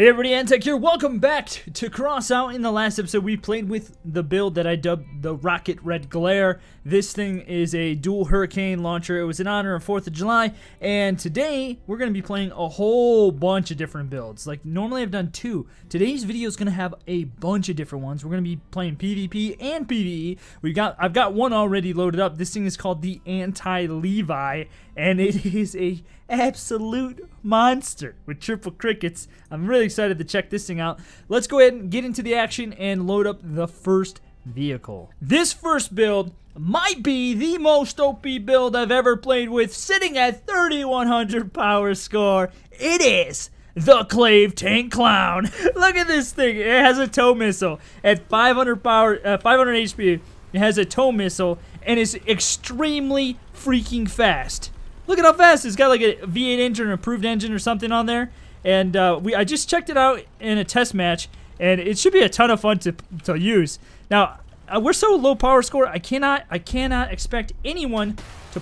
Hey everybody, Entak here. Welcome back to Crossout. In the last episode, we played with the build that I dubbed the Rocket Red Glare. This thing is a dual hurricane launcher. It was in honor of 4th of July, and today we're going to be playing a whole bunch of different builds. Like, normally I've done two. Today's video is going to have a bunch of different ones. We're going to be playing PvP and PvE. We've got, I've got one already loaded up. This thing is called the Anti-Levi, and it is a absolute monster with triple crickets. I'm really excited to check this thing out. Let's go ahead and get into the action and load up the first vehicle. This first build might be the most OP build I've ever played with, sitting at 3100 power score. It is the Clave Tank Clown. Look at this thing. It has a tow missile at 500 power, uh, 500 HP. It has a tow missile and is extremely freaking fast. Look at how fast it's got like a V8 engine or approved engine or something on there. And uh, we I just checked it out in a test match, and it should be a ton of fun to to use. Now uh, we're so low power score, I cannot I cannot expect anyone to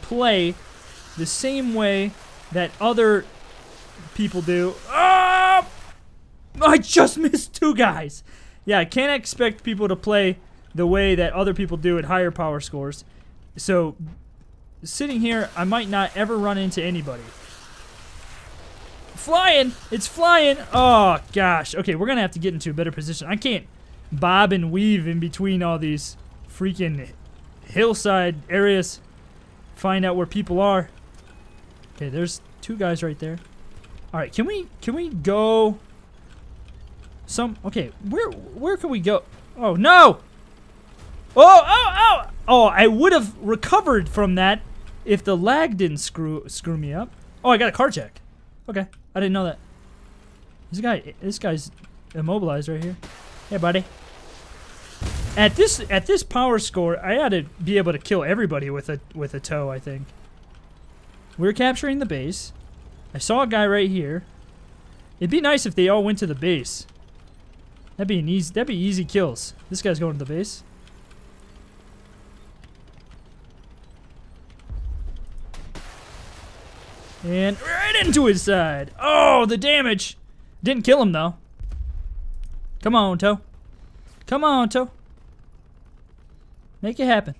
play the same way that other people do. Oh! I just missed two guys. Yeah, I can't expect people to play the way that other people do at higher power scores. So sitting here, I might not ever run into anybody. Flying! It's flying! Oh, gosh. Okay, we're gonna have to get into a better position. I can't bob and weave in between all these freaking hillside areas. Find out where people are. Okay, there's two guys right there. Alright, can we can we go some okay, where where can we go? Oh no! Oh, oh, oh! Oh, I would have recovered from that if the lag didn't screw screw me up. Oh, I got a car jack. Okay, I didn't know that. This guy, this guy's immobilized right here. Hey, buddy. At this at this power score, I ought to be able to kill everybody with a with a tow. I think. We're capturing the base. I saw a guy right here. It'd be nice if they all went to the base. That'd be an easy. That'd be easy kills. This guy's going to the base. And right into his side. Oh, the damage. Didn't kill him, though. Come on, Tow. Come on, Tow. Make it happen.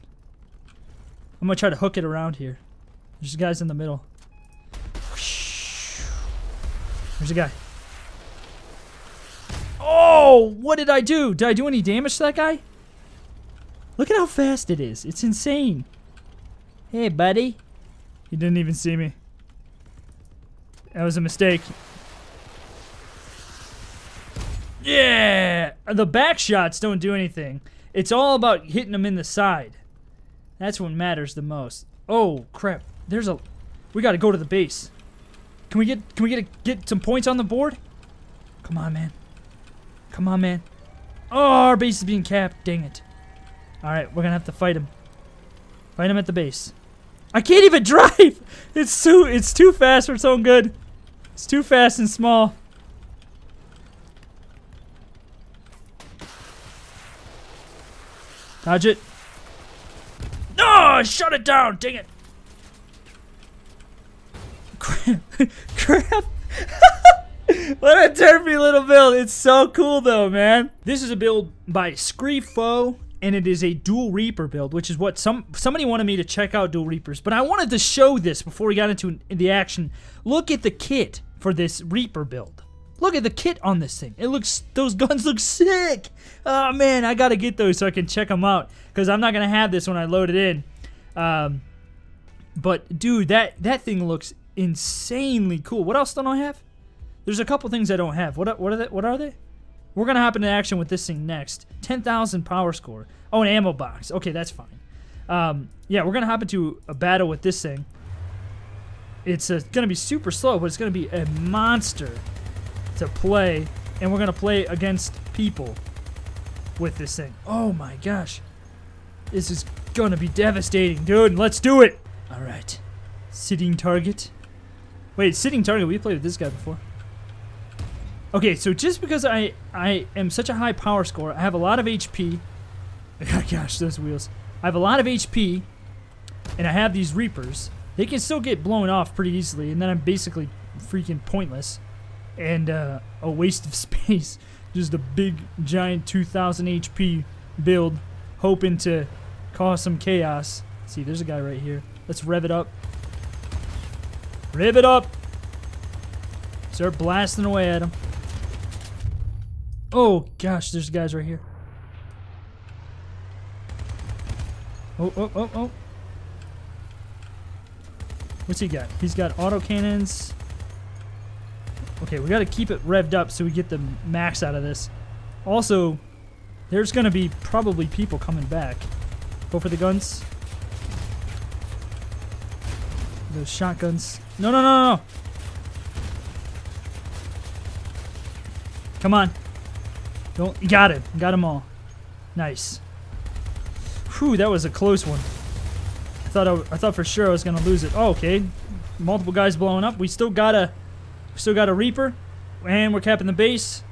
I'm going to try to hook it around here. There's guys in the middle. There's a guy. Oh, what did I do? Did I do any damage to that guy? Look at how fast it is. It's insane. Hey, buddy. He didn't even see me. That was a mistake. Yeah! The back shots don't do anything. It's all about hitting them in the side. That's what matters the most. Oh, crap. There's a... We gotta go to the base. Can we get... Can we get a, get some points on the board? Come on, man. Come on, man. Oh, our base is being capped. Dang it. Alright, we're gonna have to fight him. Fight him at the base. I can't even drive! It's too it's too fast for its own good. It's too fast and small. Dodge it. No! Oh, shut it down! Dang it! Crap. Crap! what a derpy little build. It's so cool though, man. This is a build by Screefo and it is a dual reaper build which is what some somebody wanted me to check out dual reapers but i wanted to show this before we got into the action. Look at the kit for this reaper build. Look at the kit on this thing. It looks those guns look sick. Oh man i gotta get those so i can check them out because i'm not gonna have this when i load it in. Um, but dude that that thing looks insanely cool. What else don't i have? There's a couple things i don't have. What, what are they what are they we're going to hop into action with this thing next. 10,000 power score. Oh, an ammo box. Okay, that's fine. Um, yeah, we're going to hop into a battle with this thing. It's uh, going to be super slow, but it's going to be a monster to play. And we're going to play against people with this thing. Oh my gosh. This is going to be devastating, dude. Let's do it. All right. Sitting target. Wait, sitting target. We played with this guy before. Okay, so just because I I am such a high power score, I have a lot of HP. Gosh, those wheels. I have a lot of HP, and I have these Reapers. They can still get blown off pretty easily, and then I'm basically freaking pointless. and uh, a waste of space. Just a big, giant 2,000 HP build, hoping to cause some chaos. see, there's a guy right here. Let's rev it up. Rev it up. Start blasting away at him. Oh, gosh, there's guys right here. Oh, oh, oh, oh. What's he got? He's got autocannons. Okay, we got to keep it revved up so we get the max out of this. Also, there's going to be probably people coming back. Go for the guns. Those shotguns. No, no, no, no. Come on. Don't. Got it. Got them all. Nice. Whew, that was a close one. I thought I, I thought for sure I was gonna lose it. Oh, okay. Multiple guys blowing up. We still got a still got a Reaper, and we're capping the base.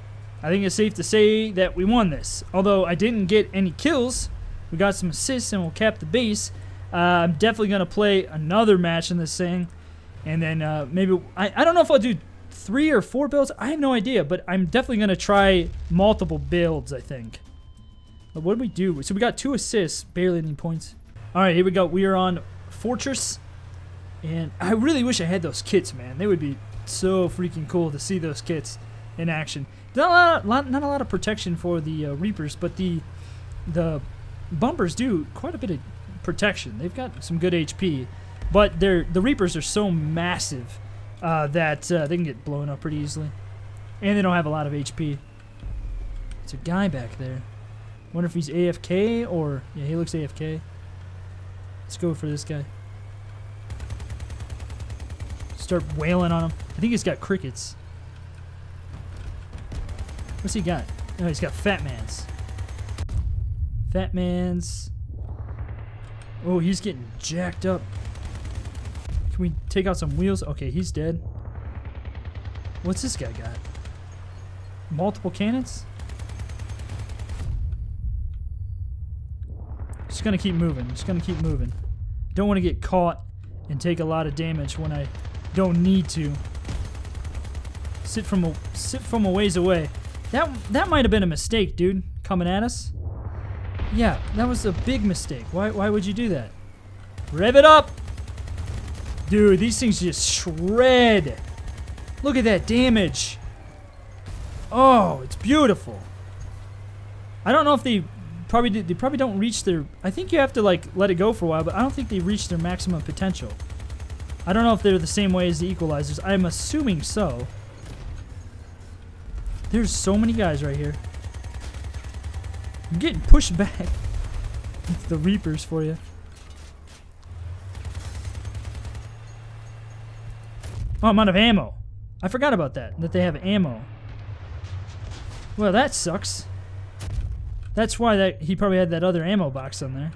I think it's safe to say that we won this. Although I didn't get any kills, we got some assists and we'll cap the base. Uh, I'm definitely gonna play another match in this thing, and then uh, maybe I, I don't know if I'll do three or four builds. I have no idea, but I'm definitely gonna try multiple builds. I think. But what did we do? So we got two assists, barely any points. All right, here we go. We are on Fortress, and I really wish I had those kits, man. They would be so freaking cool to see those kits in action. Not a lot, not a lot of protection for the uh, Reapers, but the the bumpers do quite a bit of protection. They've got some good HP, but they're the Reapers are so massive uh, that uh, they can get blown up pretty easily, and they don't have a lot of HP. It's a guy back there. Wonder if he's AFK or yeah, he looks AFK. Let's go for this guy. Start wailing on him. I think he's got crickets. What's he got? No, he's got Fat Man's. Fat Man's. Oh, he's getting jacked up. Can we take out some wheels? Okay, he's dead. What's this guy got? Multiple cannons? Just gonna keep moving. Just gonna keep moving. Don't want to get caught and take a lot of damage when I don't need to. Sit from a sit from a ways away. That that might have been a mistake, dude. Coming at us. Yeah, that was a big mistake. Why why would you do that? Rev it up! Dude, these things just shred. Look at that damage. Oh, it's beautiful. I don't know if they probably they probably don't reach their I think you have to like let it go for a while, but I don't think they reach their maximum potential. I don't know if they're the same way as the equalizers. I'm assuming so. There's so many guys right here. I'm getting pushed back. It's the Reapers for you. Oh, I'm out of ammo. I forgot about that, that they have ammo. Well, that sucks. That's why that he probably had that other ammo box on there.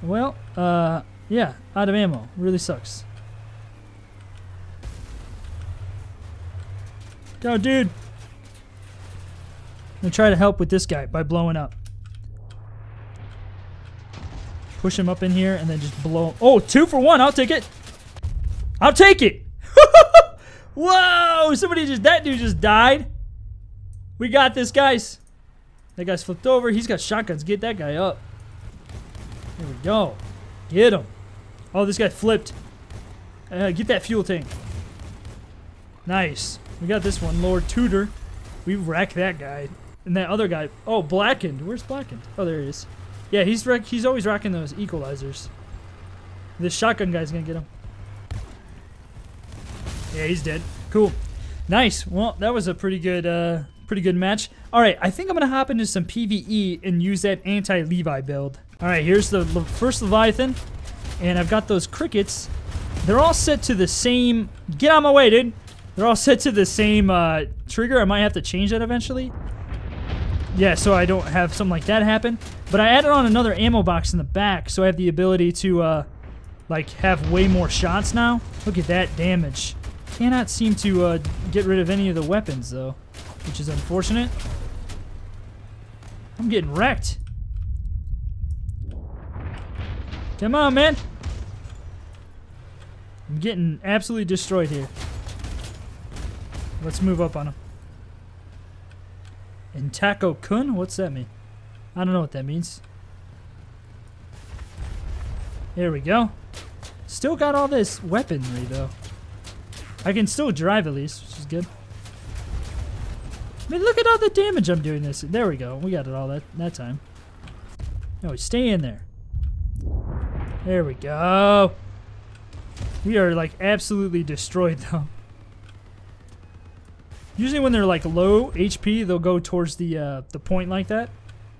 Well, uh, yeah, out of ammo. Really sucks. Go, dude. I'm gonna try to help with this guy by blowing up. Push him up in here and then just blow. Oh, two for one. I'll take it. I'll take it. Whoa! Somebody just, that dude just died. We got this, guys. That guy's flipped over. He's got shotguns. Get that guy up. There we go. Get him. Oh, this guy flipped. Uh, get that fuel tank. Nice. We got this one, Lord Tudor. We wrecked that guy. And that other guy. Oh, Blackened. Where's Blackened? Oh, there he is. Yeah, he's wreck he's always rocking those equalizers. This shotgun guy's gonna get him. Yeah, he's dead. Cool. Nice. Well, that was a pretty good, uh, pretty good match. All right, I think I'm gonna hop into some PVE and use that anti-Levi build. All right, here's the first Leviathan. And I've got those crickets. They're all set to the same... Get out of my way, dude. They're all set to the same uh, trigger. I might have to change that eventually. Yeah, so I don't have something like that happen. But I added on another ammo box in the back, so I have the ability to, uh, like, have way more shots now. Look at that damage. Cannot seem to uh, get rid of any of the weapons, though, which is unfortunate. I'm getting wrecked. Come on, man. I'm getting absolutely destroyed here. Let's move up on him. Intako Kun? What's that mean? I don't know what that means. There we go. Still got all this weaponry, though. I can still drive at least, which is good. I mean, look at all the damage I'm doing this. There we go. We got it all that, that time. No, stay in there. There we go. We are, like, absolutely destroyed, though. Usually when they're, like, low HP, they'll go towards the, uh, the point like that.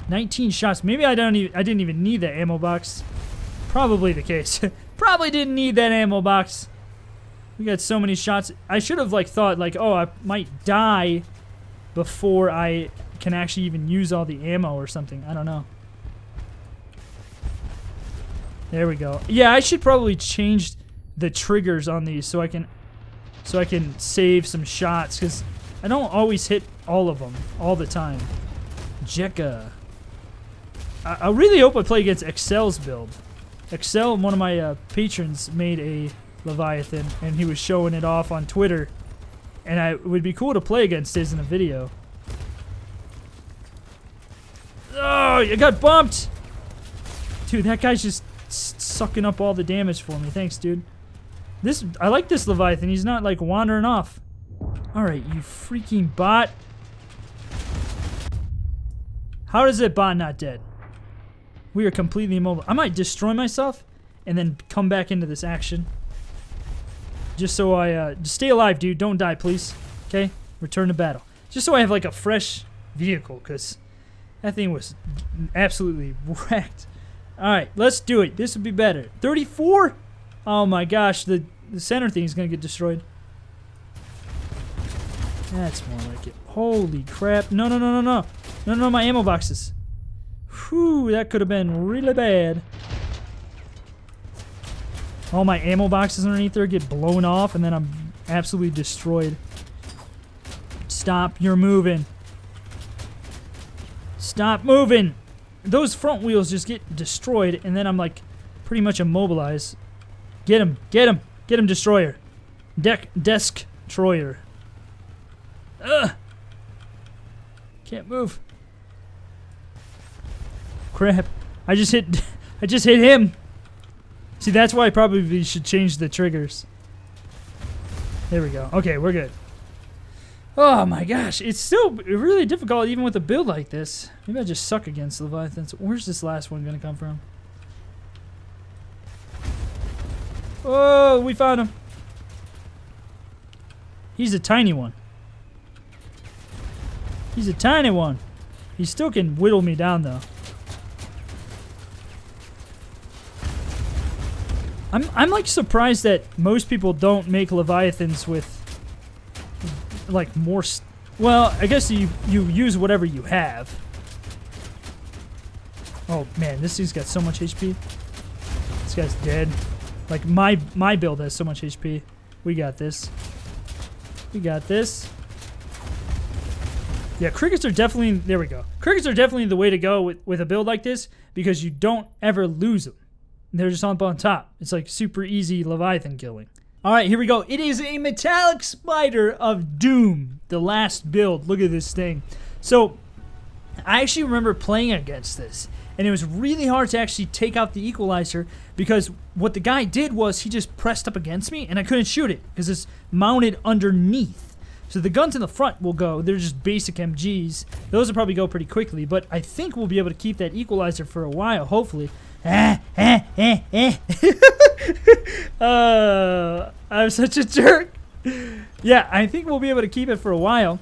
19 shots. Maybe I don't even, I didn't even need that ammo box. Probably the case. Probably didn't need that ammo box. We got so many shots. I should have like thought like, oh, I might die before I can actually even use all the ammo or something. I don't know. There we go. Yeah, I should probably change the triggers on these so I can so I can save some shots because I don't always hit all of them all the time. Jekka. I, I really hope I play against Excel's build. Excel, one of my uh, patrons, made a Leviathan, and he was showing it off on Twitter. And I, it would be cool to play against his in a video. Oh, you got bumped! Dude, that guy's just sucking up all the damage for me. Thanks, dude. This I like this Leviathan. He's not, like, wandering off. Alright, you freaking bot. How is it bot not dead? We are completely immobile. I might destroy myself and then come back into this action. Just so I, uh, stay alive, dude. Don't die, please. Okay? Return to battle. Just so I have, like, a fresh vehicle, because that thing was absolutely wrecked. Alright, let's do it. This would be better. 34? Oh my gosh, the, the center thing is going to get destroyed. That's more like it. Holy crap. No, no, no, no, no. No, no, my ammo boxes. Whew, that could have been really bad. All my ammo boxes underneath there get blown off, and then I'm absolutely destroyed. Stop, you're moving. Stop moving! Those front wheels just get destroyed, and then I'm like pretty much immobilized. Get him, get him, get him, destroyer. Deck, desk, destroyer. Ugh! Can't move. Crap. I just hit I just hit him. See, that's why I probably should change the triggers. There we go. Okay, we're good. Oh my gosh, it's still really difficult even with a build like this. Maybe I just suck against Leviathans. Where's this last one gonna come from? Oh, we found him. He's a tiny one. He's a tiny one. He still can whittle me down though. I'm I'm like surprised that most people don't make leviathans with like more. well, I guess you you use whatever you have. Oh man, this thing's got so much HP. This guy's dead. Like my my build has so much HP. We got this. We got this. Yeah, crickets are definitely there we go. Crickets are definitely the way to go with, with a build like this because you don't ever lose them. They're just up on top. It's like super easy Leviathan killing. All right, here we go. It is a metallic spider of doom. The last build. Look at this thing. So, I actually remember playing against this, and it was really hard to actually take out the equalizer because what the guy did was he just pressed up against me, and I couldn't shoot it because it's mounted underneath. So the guns in the front will go. They're just basic MGs. Those will probably go pretty quickly, but I think we'll be able to keep that equalizer for a while, hopefully. Ah, ah, ah, ah. uh, I'm such a jerk. Yeah, I think we'll be able to keep it for a while.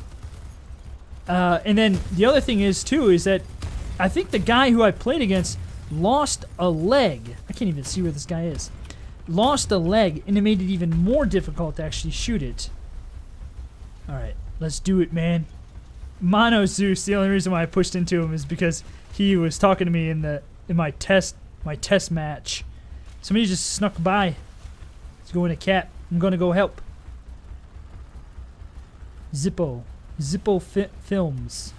Uh, and then the other thing is, too, is that I think the guy who I played against lost a leg. I can't even see where this guy is. Lost a leg, and it made it even more difficult to actually shoot it. Alright, let's do it, man. Mono Zeus, the only reason why I pushed into him is because he was talking to me in the in my test my test match. Somebody just snuck by. He's going to cat. I'm gonna go help. Zippo, Zippo fi Films.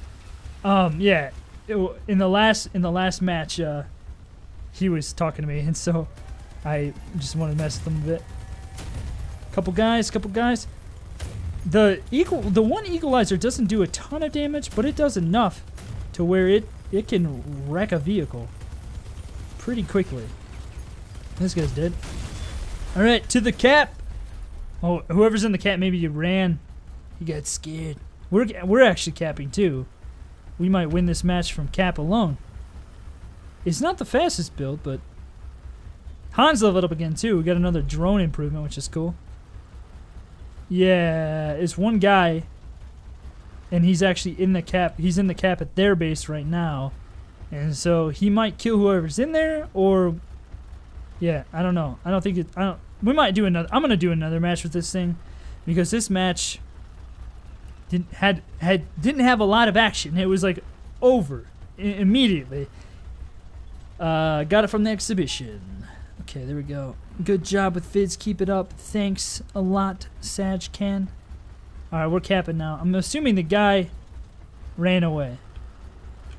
Um, yeah. It, in the last in the last match, uh, he was talking to me, and so I just wanted to mess with him a bit. Couple guys, couple guys. the equal the one equalizer doesn't do a ton of damage, but it does enough to where it it can wreck a vehicle pretty quickly. This guy's dead. All right, to the cap. Oh, whoever's in the cap, maybe you ran. You got scared. We're we're actually capping too. We might win this match from cap alone. It's not the fastest build, but Hans leveled up again too. We got another drone improvement, which is cool. Yeah, it's one guy, and he's actually in the cap. He's in the cap at their base right now, and so he might kill whoever's in there, or yeah, I don't know. I don't think it. I don't. We might do another. I'm gonna do another match with this thing, because this match didn't had had didn't have a lot of action. It was like over immediately. Uh, got it from the exhibition. Okay, there we go. Good job with Fizz. Keep it up. Thanks a lot, Sag Can. Alright, we're capping now. I'm assuming the guy ran away.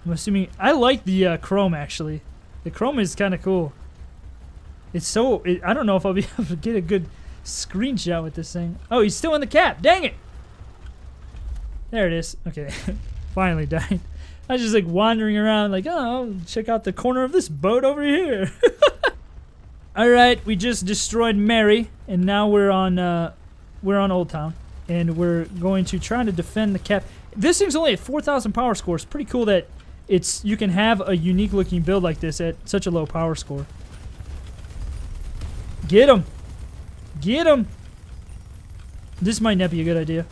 I'm assuming... I like the uh, chrome, actually. The chrome is kind of cool. It's so... It, I don't know if I'll be able to get a good screenshot with this thing. Oh, he's still in the cap. Dang it! There it is. Okay. Finally died. I was just like wandering around like, oh, check out the corner of this boat over here. Alright, we just destroyed Mary, and now we're on, uh, we're on Old Town. And we're going to try to defend the cap. This thing's only at 4,000 power score. It's pretty cool that it's you can have a unique looking build like this at such a low power score. Get him! Get him! This might not be a good idea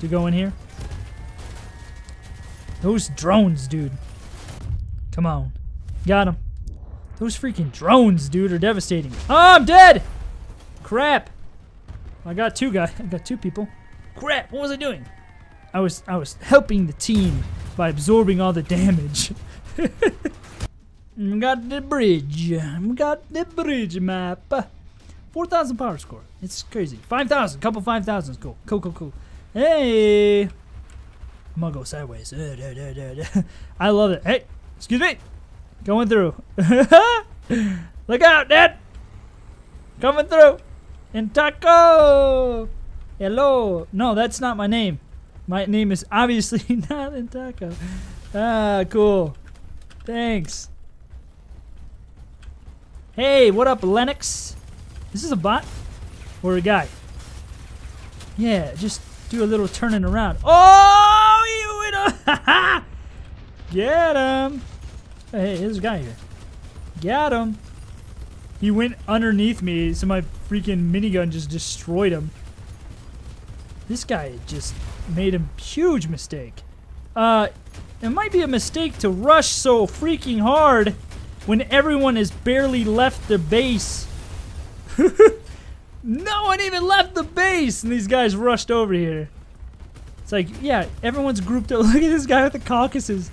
to go in here. Those drones, dude. Come on. Got him. Those freaking drones, dude, are devastating. Oh, I'm dead! Crap. I got two guys. I got two people. Crap, what was I doing? I was I was helping the team by absorbing all the damage. we got the bridge. We Got the bridge map. 4,000 power score. It's crazy. 5,000. Couple 5,000 is cool. Cool, cool, cool. Hey! I'm gonna go sideways. I love it. Hey! Excuse me! Going through. Look out, Dad! Coming through! In taco! Hello! No, that's not my name. My name is obviously not in taco. Ah, cool. Thanks. Hey, what up, Lennox? This is a bot? Or a guy? Yeah, just do a little turning around. Oh, you know! Get him! Hey, there's a guy here. Got him. He went underneath me, so my freaking minigun just destroyed him. This guy just made a huge mistake. Uh, it might be a mistake to rush so freaking hard when everyone has barely left the base. no one even left the base, and these guys rushed over here. It's like, yeah, everyone's grouped up. Look at this guy with the Caucasus.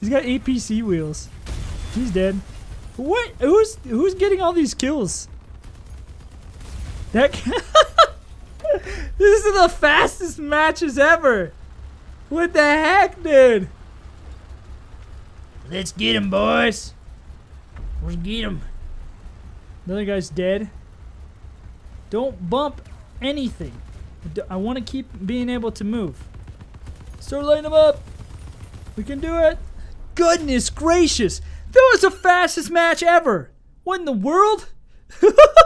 He's got APC wheels. He's dead. What? Who's who's getting all these kills? That This is the fastest matches ever. What the heck, dude? Let's get him, boys. Let's get him. Another guy's dead. Don't bump anything. I want to keep being able to move. Start lighting them up. We can do it. Goodness gracious. That was the fastest match ever. What in the world?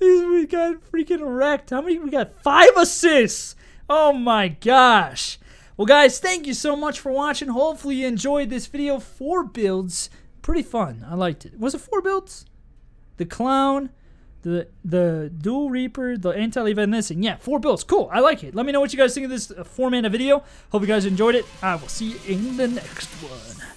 we got freaking wrecked. How many? We got five assists. Oh my gosh. Well, guys, thank you so much for watching. Hopefully you enjoyed this video. Four builds. Pretty fun. I liked it. Was it four builds? The clown, the the dual reaper, the thing. Yeah, four builds. Cool. I like it. Let me know what you guys think of this uh, four-mana video. Hope you guys enjoyed it. I will see you in the next one.